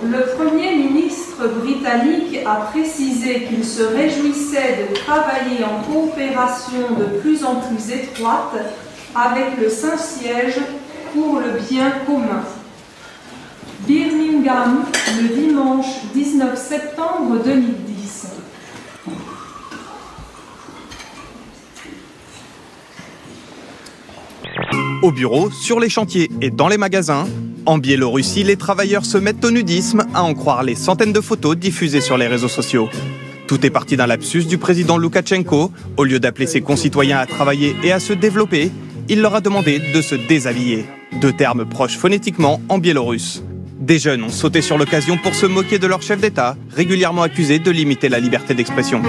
Le Premier ministre britannique a précisé qu'il se réjouissait de travailler en coopération de plus en plus étroite avec le Saint-Siège pour le bien commun. Birmingham, le dimanche 19 septembre 2010. Au bureau, sur les chantiers et dans les magasins, en Biélorussie, les travailleurs se mettent au nudisme, à en croire les centaines de photos diffusées sur les réseaux sociaux. Tout est parti d'un lapsus du président Loukachenko. Au lieu d'appeler ses concitoyens à travailler et à se développer, il leur a demandé de se déshabiller. Deux termes proches phonétiquement en biélorusse. Des jeunes ont sauté sur l'occasion pour se moquer de leur chef d'État, régulièrement accusé de limiter la liberté d'expression.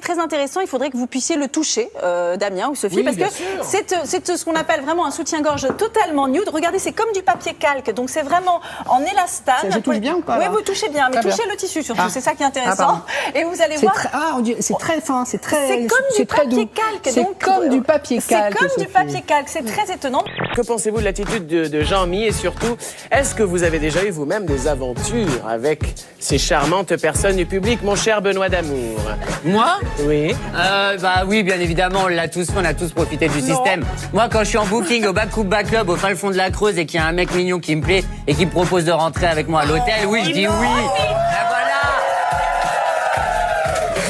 Est très intéressant, il faudrait que vous puissiez le toucher, euh, Damien ou Sophie, Oui, parce que c'est c'est ce qu'on appelle vraiment un soutien-gorge totalement nude. Regardez, c'est comme du papier calque, donc c'est vraiment en élastane. Ça, je touche bien ou pas, Oui, vous touchez bien, mais touchez bien. le tissu surtout, Ah. c'est ça qui est Ah, intéressant. Et vous allez voir. ah, c'est très fin, c'est très. C'est comme du papier calque. C'est comme euh, du papier calque. C'est comme du papier calque, c'est très étonnant. Que pensez-vous de l'attitude de, de Jean-Mi et surtout, est-ce que vous avez déjà eu vous-même des aventures avec ces charmantes personnes du public, mon cher Benoît Damour? Moi? Oui. euh, Bah oui, bien évidemment, on l'a tous fait, on a tous profité du système. Moi, quand je suis en booking au Back Back Club, au fin fond de la Creuse, et qu'il y a un mec mignon qui me plaît et qui me propose de rentrer avec moi à l'hôtel, oui, je dis oui. Ah, voilà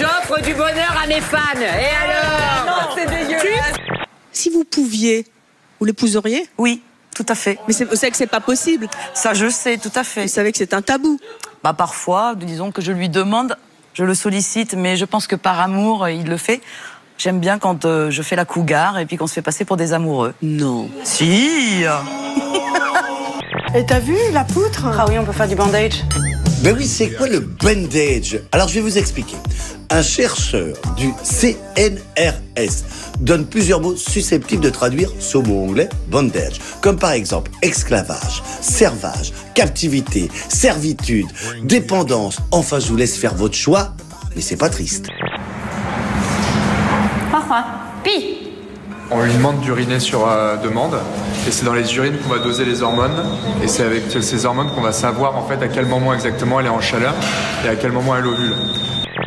J'offre du bonheur à mes fans. Et alors? Non, c'est dégueulasse. Si vous pouviez, vous l'épouseriez Oui, tout à fait. Mais c'est- vous savez que c'est pas possible. Ça, je sais, tout à fait. Vous savez que c'est un tabou. Bah, parfois, disons que je lui demande, je le sollicite, mais je pense que par amour, il le fait. J'aime bien quand euh, je fais la cougar et puis qu'on se fait passer pour des amoureux. Non. Si Et t'as vu la poutre? Ah oui, on peut faire du bandage. Ben oui, c'est quoi le bandage? Alors je vais vous expliquer. Un chercheur du CNRS donne plusieurs mots susceptibles de traduire ce mot anglais bandage, comme par exemple esclavage, servage, captivité, servitude, dépendance. Enfin, je vous laisse faire votre choix, mais c'est pas triste. On lui demande d'uriner sur euh, demande et c'est dans les urines qu'on va doser les hormones et c'est avec ces hormones qu'on va savoir en fait à quel moment exactement elle est en chaleur et à quel moment elle ovule.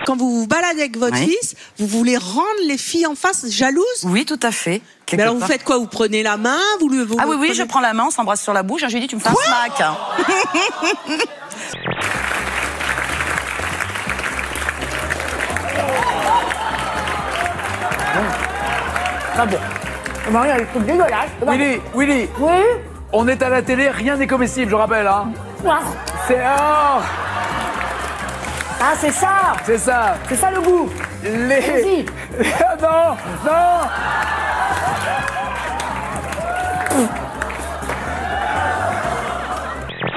Quand vous vous baladez avec votre Oui. fils, vous voulez rendre les filles en face jalouses? Oui, tout à fait. Mais alors vous part. faites quoi? Vous prenez la main? Vous Ah oui, vous oui, prenez- je prends la main, on s'embrasse sur la bouche, je lui dis, tu me fais un smack. Marie, elle est truc dégueulasse. Willy, Willy, Oui on est à la télé, rien n'est comestible, je rappelle. Hein. Ah, C'est oh, Ah, c'est ça c'est ça. C'est ça le goût Les. Vas-y. non, non.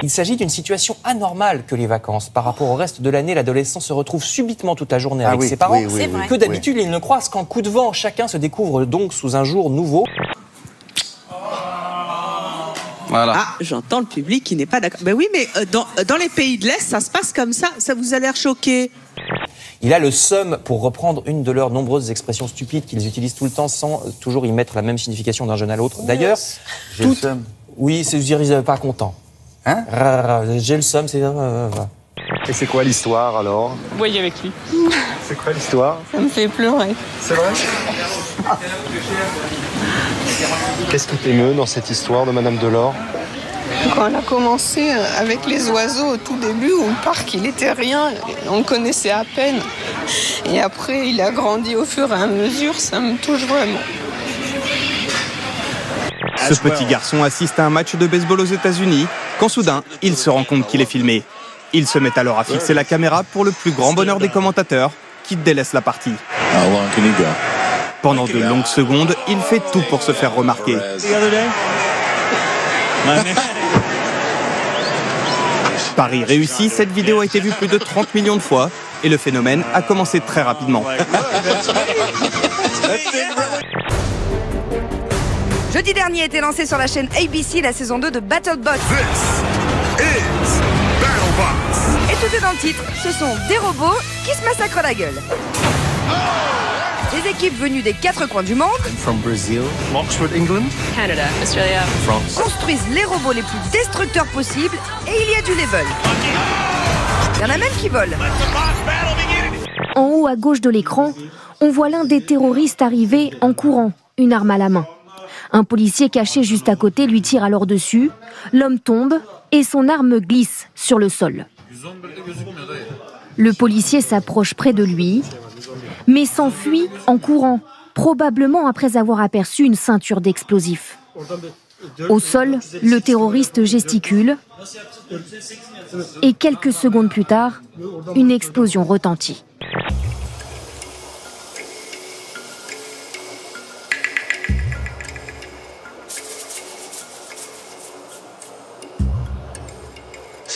Il s'agit d'une situation anormale que les vacances. Par rapport au reste de l'année, l'adolescent se retrouve subitement toute la journée Ah avec oui, ses parents. oui, oui, C'est oui, vrai. Que oui. d'habitude, ils ne croisent qu'en coup de vent. Chacun se découvre donc sous un jour nouveau. Ah, j'entends le public qui n'est pas d'accord. Ben oui, mais euh, dans, euh, dans les pays de l'Est, ça se passe comme ça. Ça vous a l'air choqué Il a le seum pour reprendre une de leurs nombreuses expressions stupides qu'ils utilisent tout le temps sans euh, toujours y mettre la même signification d'un jeune à l'autre. D'ailleurs, tout... Oui, c'est, ils n'étaient pas content. Hein ra, J'ai le seum, c'est... ra. Et c'est quoi l'histoire alors? Voyez avec lui. C'est quoi l'histoire? Ça me fait pleurer. C'est vrai? Qu'est-ce qui t'émeut dans cette histoire de Madame Delors? Quand on a commencé euh, avec les oiseaux au tout début, le parc il était rien, on le connaissait à peine. Et après, il a grandi au fur et à mesure, ça me touche vraiment. Ce petit garçon assiste à un match de baseball aux États-Unis quand soudain, il se rend compte qu'il est filmé. Il se met alors à fixer la caméra pour le plus grand bonheur des commentateurs qui délaissent la partie. Pendant de longues secondes, il fait tout pour se faire remarquer. Paris réussi, cette vidéo a été vue plus de 30 millions de fois et le phénomène a commencé très rapidement. Jeudi dernier était lancée sur la chaîne ABC la saison 2 de BattleBots. Et tout est dans le titre, ce sont des robots qui se massacrent la gueule. Les Des équipes venues des quatre coins du monde From Brazil, Oxford, England, Canada, Australia, France. construisent les robots les plus destructeurs possibles et il y a du level. Il y en a même qui volent. En haut à gauche de l'écran, on voit l'un des terroristes arriver en courant, une arme à la main. Un policier caché juste à côté lui tire alors dessus. L'homme tombe et son arme glisse sur le sol. Le policier s'approche près de lui, mais s'enfuit en courant, probablement après avoir aperçu une ceinture d'explosifs. Au sol, le terroriste gesticule et quelques secondes plus tard, une explosion retentit.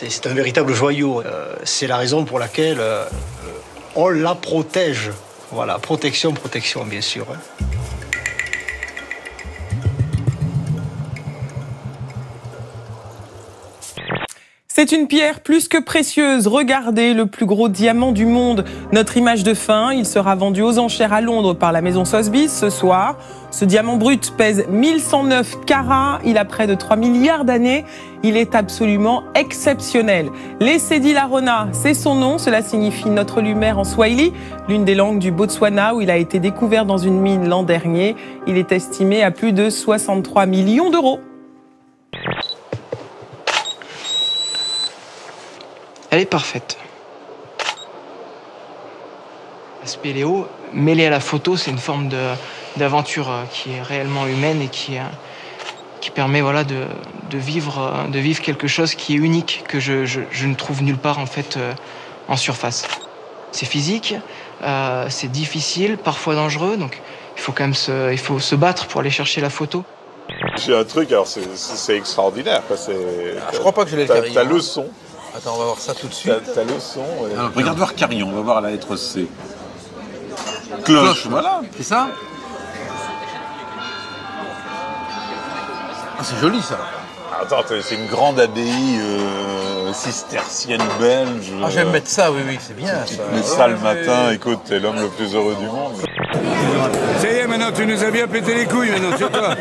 C'est un véritable joyau. Euh, c'est la raison pour laquelle euh, on la protège. Voilà, protection, protection, bien sûr. hein. C'est une pierre plus que précieuse. Regardez le plus gros diamant du monde. Notre image de fin, il sera vendu aux enchères à Londres par la maison Sotheby's ce soir. Ce diamant brut pèse 1109 carats. Il a près de 3 milliards d'années. Il est absolument exceptionnel. Lesedi Larona, c'est son nom. Cela signifie notre lumière en Swahili, l'une des langues du Botswana où il a été découvert dans une mine l'an dernier. Il est estimé à plus de 63 millions d'euros. Elle est parfaite. L'aspect Léo, mêlé à la photo, c'est une forme de- d'aventure euh, qui est réellement humaine et qui, euh, qui permet voilà, de, de vivre, euh, de vivre quelque chose qui est unique, que je, je- je ne trouve nulle part en, fait, en surface. C'est physique, euh, c'est difficile, parfois dangereux, donc il faut quand même se, il faut se battre pour aller chercher la photo. J'ai un truc, alors c'est- extraordinaire. quoi, c'est- je crois pas que je l'ai le T'as- carillon, T'as le son. Attends, on va voir ça tout de suite. T'as le son. ouais. Alors, Regarde voir carillon, on va voir la lettre C. Cloche, voilà. C'est ça? Ah, c'est joli ça. Attends, c'est une grande abbaye euh, cistercienne belge. Ah, j'aime mettre ça, oui, oui, c'est bien ça. Mais ça le matin, écoute, t'es l'homme le plus heureux du monde. Ça y est, maintenant, tu nous as bien pété les couilles, maintenant, c'est toi.